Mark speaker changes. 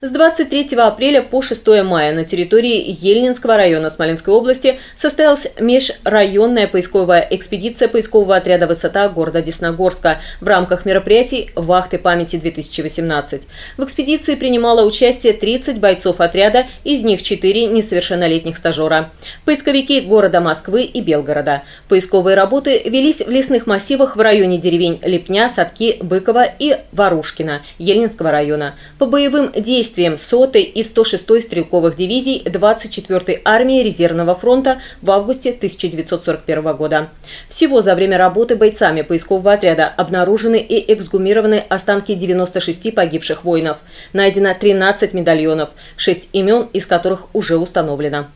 Speaker 1: С 23 апреля по 6 мая на территории Ельнинского района Смоленской области состоялась межрайонная поисковая экспедиция поискового отряда «Высота» города Десногорска в рамках мероприятий «Вахты памяти-2018». В экспедиции принимало участие 30 бойцов отряда, из них 4 несовершеннолетних стажера. Поисковики города Москвы и Белгорода. Поисковые работы велись в лесных массивах в районе деревень Лепня, Садки, Быкова и Варушкина Ельнинского района. По боевым действиям действиям 100-й и 106-й стрелковых дивизий 24-й армии резервного фронта в августе 1941 года. Всего за время работы бойцами поискового отряда обнаружены и эксгумированы останки 96 погибших воинов. Найдено 13 медальонов, 6 имен из которых уже установлено.